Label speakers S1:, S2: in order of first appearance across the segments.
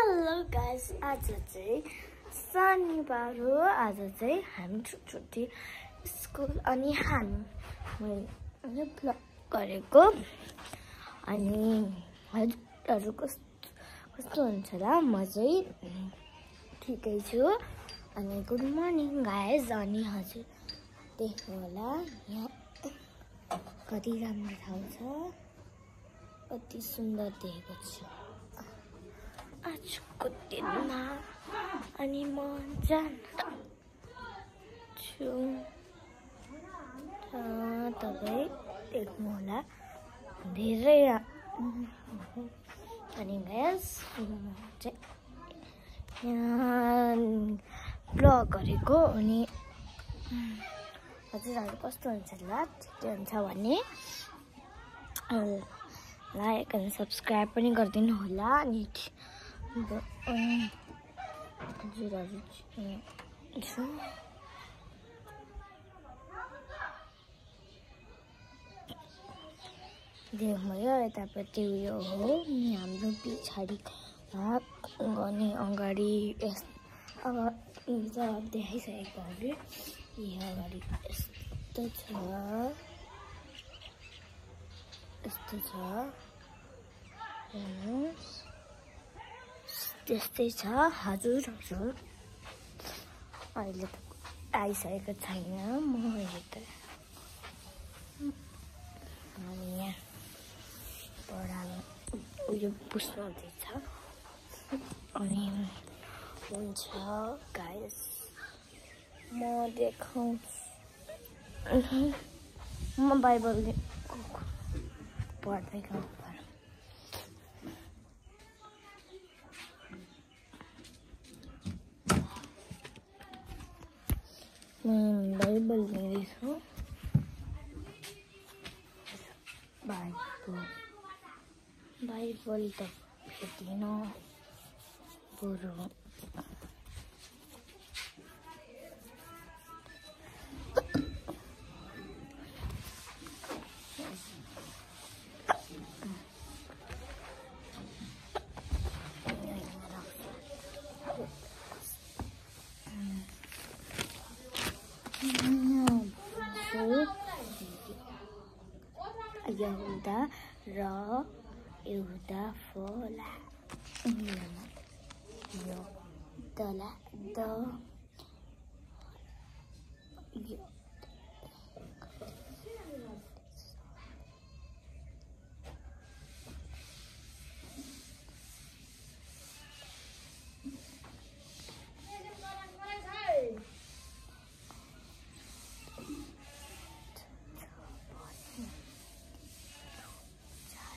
S1: Hello guys आज चाहिँ शनिबार हो। आज चाहिँ हामी छुट्टी स्कुल अनि हामी ब्लग गरेको। अनि हजुरहरू कस्तो कस्तो हुन्छ होला? म चाहिँ ठिकै छु। अनि गुड मर्निङ गाइस अनि हजुर देख्नु होला। यहाँ कति राम्रो ठाउँ छ। कति सुन्दर देखेको छु। आजको दिनमा अनि म जान्छु तपाईँ देख्नु होला धेरै अनि ग्यास यहाँ ब्लग गरेको अनि हजुरहरू कस्तो हुन्छ होला ठिकै हुन्छ भने लाइक अनि सब्सक्राइब पनि गरिदिनु होला अनि हजुरहरू छु देख्नुभयो यतापट्टि उयो हो हाम्रो पछाडि अनि अगाडि यस अब देखाइसकेको अरे यहाँ अगाडि यस्तो छ यस्तो छ हेर्नुहोस् त्यस्तै छ। हजुर हजुर। अहिले त आइसकेको छैन म अहिले त अनि यहाँ उयो पुस्नु हुँदैछ। अनि हुन्छ गाइस म देखाउँछु। म बाइबल पढ्दै गाउँ बाइबल लिँदैछु बाइबल बाइबल त भेटिनँ बरु Yehuda Ra Yehuda Fola Yo Dola Do Yo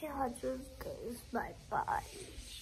S1: can't just get my body.